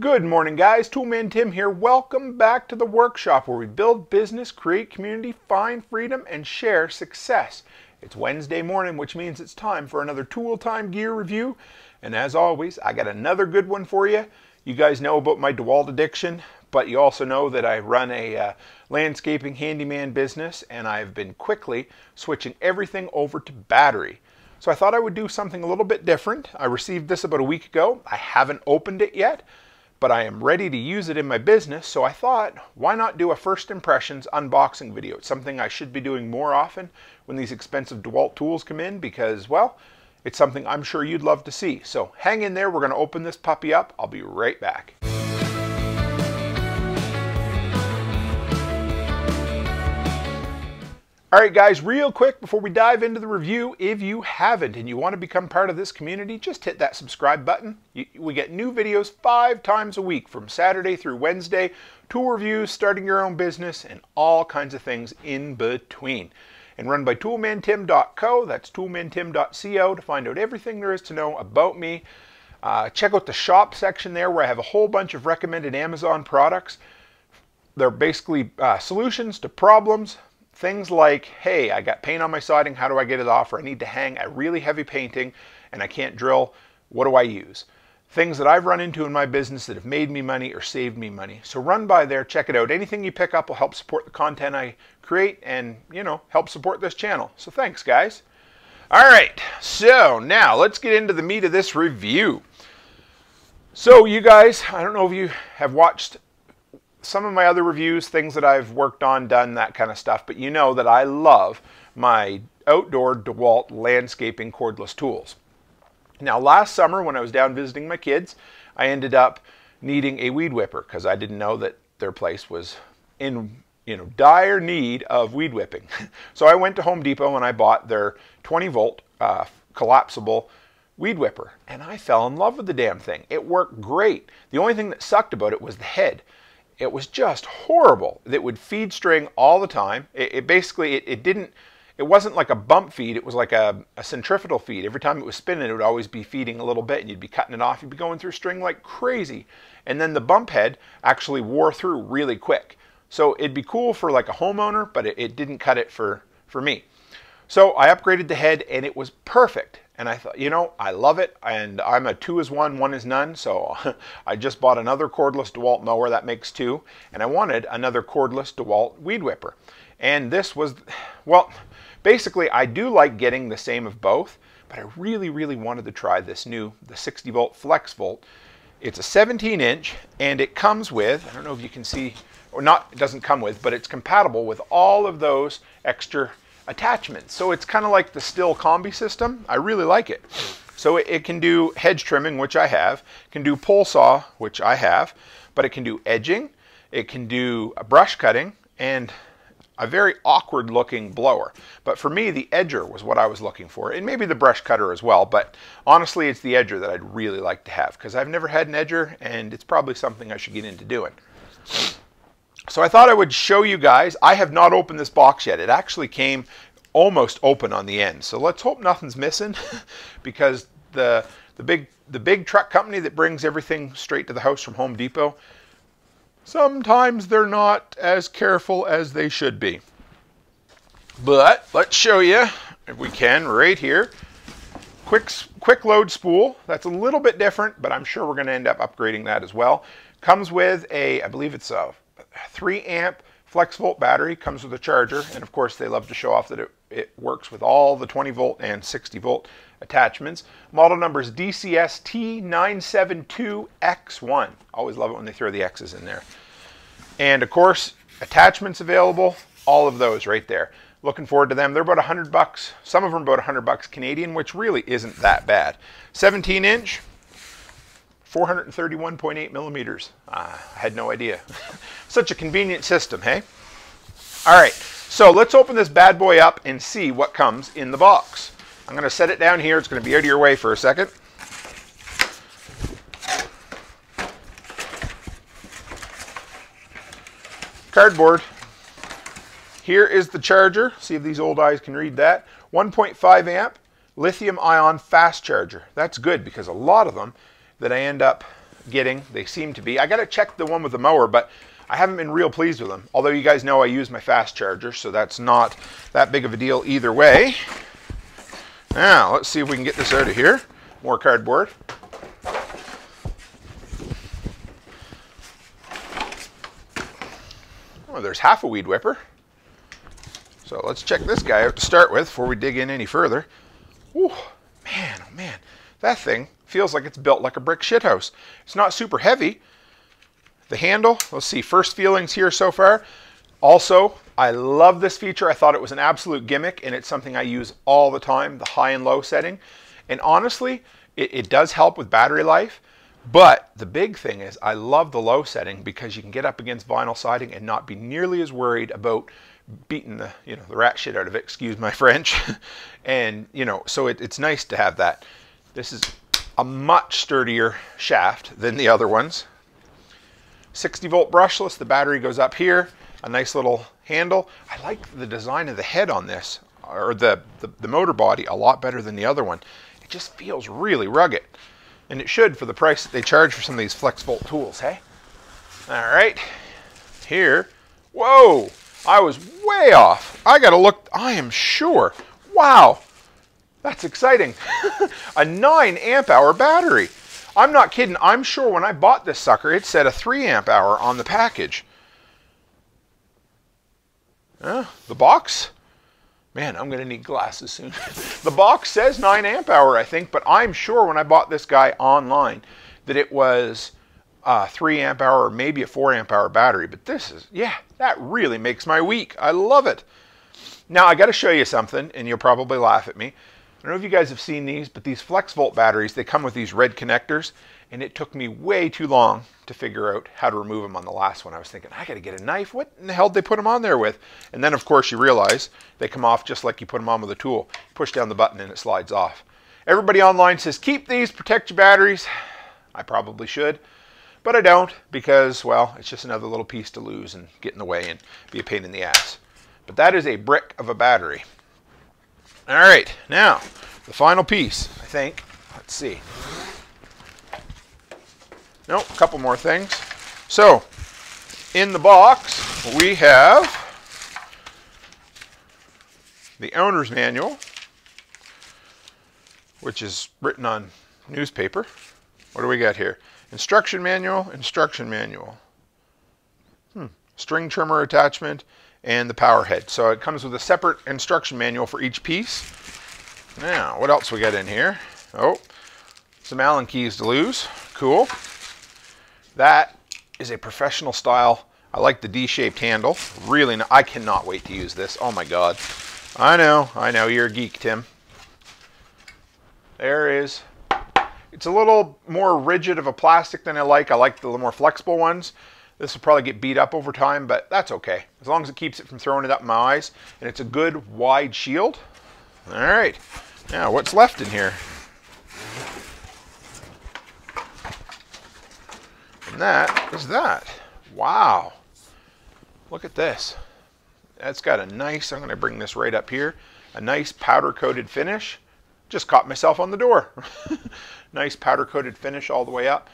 Good morning, guys. Toolman Tim here. Welcome back to the workshop where we build business, create community, find freedom, and share success. It's Wednesday morning, which means it's time for another Tool Time Gear review. And as always, I got another good one for you. You guys know about my DeWalt addiction, but you also know that I run a uh, landscaping handyman business and I've been quickly switching everything over to battery. So I thought I would do something a little bit different. I received this about a week ago. I haven't opened it yet but I am ready to use it in my business, so I thought, why not do a first impressions unboxing video? It's something I should be doing more often when these expensive DeWalt tools come in because, well, it's something I'm sure you'd love to see. So hang in there, we're gonna open this puppy up. I'll be right back. All right, guys, real quick before we dive into the review, if you haven't and you want to become part of this community, just hit that subscribe button. we get new videos five times a week from Saturday through Wednesday, tool reviews, starting your own business, and all kinds of things in between. And run by toolmantim.co, that's toolmantim.co to find out everything there is to know about me. Uh, check out the shop section there where I have a whole bunch of recommended Amazon products. They're basically uh, solutions to problems Things like, hey, I got paint on my siding, how do I get it off? Or I need to hang a really heavy painting and I can't drill, what do I use? Things that I've run into in my business that have made me money or saved me money. So run by there, check it out. Anything you pick up will help support the content I create and, you know, help support this channel. So thanks, guys. All right, so now let's get into the meat of this review. So you guys, I don't know if you have watched some of my other reviews, things that I've worked on, done, that kind of stuff, but you know that I love my outdoor DeWalt landscaping cordless tools. Now, last summer when I was down visiting my kids, I ended up needing a weed whipper because I didn't know that their place was in you know dire need of weed whipping. so I went to Home Depot and I bought their 20 volt uh, collapsible weed whipper, and I fell in love with the damn thing. It worked great. The only thing that sucked about it was the head it was just horrible. It would feed string all the time. It, it basically, it, it, didn't, it wasn't like a bump feed. It was like a, a, centrifugal feed. Every time it was spinning, it would always be feeding a little bit and you'd be cutting it off. You'd be going through string like crazy. And then the bump head actually wore through really quick. So it'd be cool for like a homeowner, but it, it didn't cut it for, for me. So I upgraded the head and it was perfect. And I thought, you know, I love it. And I'm a two is one, one is none. So I just bought another cordless DeWalt mower that makes two. And I wanted another cordless DeWalt weed whipper. And this was, well, basically I do like getting the same of both, but I really, really wanted to try this new, the 60 volt flex volt. It's a 17 inch and it comes with, I don't know if you can see, or not, it doesn't come with, but it's compatible with all of those extra attachments. So it's kind of like the Stihl combi system. I really like it. So it, it, can do hedge trimming, which I have, can do pole saw, which I have, but it can do edging, it can do brush cutting, and a very awkward looking blower. But for me, the edger was what I was looking for, and maybe the brush cutter as well. But honestly, it's the edger that I'd really like to have because I've never had an edger, and it's probably something I should get into doing. So I thought I would show you guys. I have not opened this box yet. It actually came almost open on the end. So let's hope nothing's missing because the the big the big truck company that brings everything straight to the house from Home Depot, sometimes they're not as careful as they should be. But let's show you if we can right here. Quick quick load spool. That's a little bit different, but I'm sure we're going to end up upgrading that as well. Comes with a I believe it's a 3 amp flex volt battery, comes with a charger, and of course they love to show off that it, it works with all the 20 volt and 60 volt attachments. Model number is DCS T972X1. Always love it when they throw the X's in there. And of course, attachments available, all of those right there. Looking forward to them. They're about 100 bucks. Some of them about 100 bucks Canadian, which really isn't that bad. 17 inch, 431.8 millimeters. Uh, I had no idea. Such a convenient system, hey? All right, so let's open this bad boy up and see what comes in the box. I'm going to set it down here. It's going to be out of your way for a second. Cardboard. Here is the charger. See if these old eyes can read that. 1.5 amp lithium ion fast charger. That's good because a lot of them that I end up getting. They seem to be. I got to check the one with the mower, but I haven't been real pleased with them. Although you guys know I use my fast charger, so that's not that big of a deal either way. Now, let's see if we can get this out of here. More cardboard. Oh, there's half a weed whipper. So let's check this guy out to start with before we dig in any further. Ooh, man, oh man, that thing feels like it's built like a brick shithouse. It's not super heavy. The handle, let's see, first feelings here so far. Also, I love this feature. I thought it was an absolute gimmick and it's something I use all the time, the high and low setting. And honestly, it, it does help with battery life. But the big thing is I love the low setting because you can get up against vinyl siding and not be nearly as worried about beating the you know the rat shit out of it excuse my french and you know so it, it's nice to have that this is a much sturdier shaft than the other ones 60 volt brushless the battery goes up here a nice little handle i like the design of the head on this or the, the, the motor body a lot better than the other one it just feels really rugged and it should for the price that they charge for some of these flex volt tools hey all right here whoa I was way off. I got to look, I am sure. Wow, that's exciting. a 9 amp hour battery. I'm not kidding. I'm sure when I bought this sucker, it said a 3 amp hour on the package. Uh, the box? Man, I'm going to need glasses soon. the box says 9 amp hour, I think, but I'm sure when I bought this guy online that it was a 3 amp hour or maybe a 4 amp hour battery. But this is, yeah, that really makes my week. I love it. Now I got to show you something and you'll probably laugh at me. I don't know if you guys have seen these, but these FlexVolt batteries, they come with these red connectors and it took me way too long to figure out how to remove them on the last one. I was thinking, I got to get a knife. What in the hell did they put them on there with? And then of course you realize they come off just like you put them on with a tool. push down the button and it slides off. Everybody online says, keep these, protect your batteries. I probably should. But I don't because, well, it's just another little piece to lose and get in the way and be a pain in the ass. But that is a brick of a battery. All right, now the final piece, I think. Let's see. Nope, a couple more things. So, in the box, we have the owner's manual, which is written on newspaper. What do we got here? Instruction manual, instruction manual. Hmm. String trimmer attachment and the power head. So it comes with a separate instruction manual for each piece. Now, what else we got in here? Oh, some Allen keys to lose. Cool. That is a professional style. I like the D-shaped handle. Really, I cannot wait to use this. Oh my God. I know, I know, you're a geek, Tim. There is it's a little more rigid of a plastic than I like. I like the more flexible ones. This will probably get beat up over time, but that's okay. As long as it keeps it from throwing it up my eyes. And it's a good wide shield. All right. Now, what's left in here? And that is that. Wow. Look at this. That's got a nice, I'm going to bring this right up here, a nice powder coated finish. Just caught myself on the door. nice powder coated finish all the way up.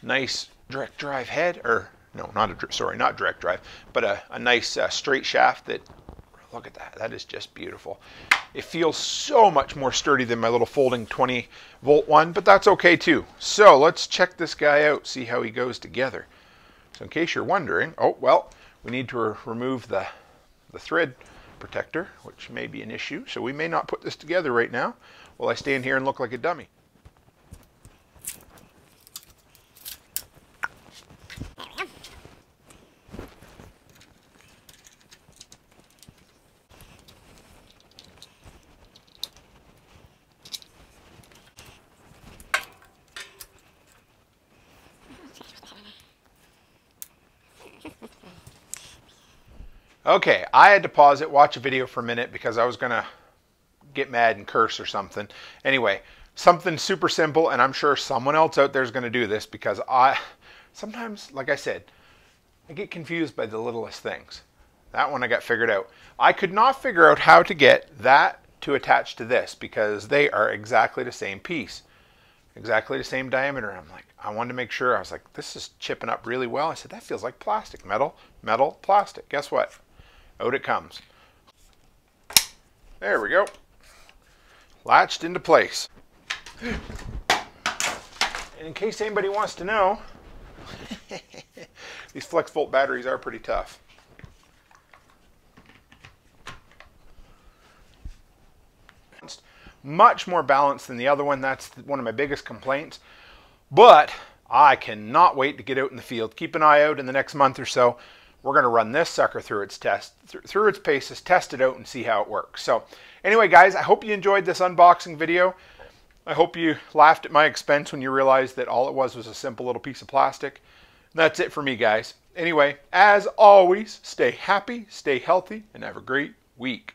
Nice direct drive head, or no, not a sorry, not direct drive, but a, a nice uh, straight shaft that. Look at that. That is just beautiful. It feels so much more sturdy than my little folding 20 volt one, but that's okay too. So let's check this guy out, see how he goes together. So in case you're wondering, oh, well, we need to re remove the, the thread protector, which may be an issue. So we may not put this together right now while I stand here and look like a dummy. Okay, I had to pause it, watch a video for a minute because I was going to get mad and curse or something. Anyway, something super simple, and I'm sure someone else out there is going to do this because I sometimes, like I said, I get confused by the littlest things. That one I got figured out. I could not figure out how to get that to attach to this because they are exactly the same piece. exactly the same diameter. I'm like, I wanted to make sure. I was like, this is chipping up really well. I said, that feels like plastic. Metal, metal, plastic. Guess what? Out it comes. There we go. Latched into place. And in case anybody wants to know, these FlexVolt batteries are pretty tough. Much more balanced than the other one. That's one of my biggest complaints. But I cannot wait to get out in the field. Keep an eye out in the next month or so. We're going to run this sucker through its test, through its paces, test it out and see how it works. So anyway, guys, I hope you enjoyed this unboxing video. I hope you laughed at my expense when you realized that all it was was a simple little piece of plastic. That's it for me, guys. Anyway, as always, stay happy, stay healthy, and have a great week.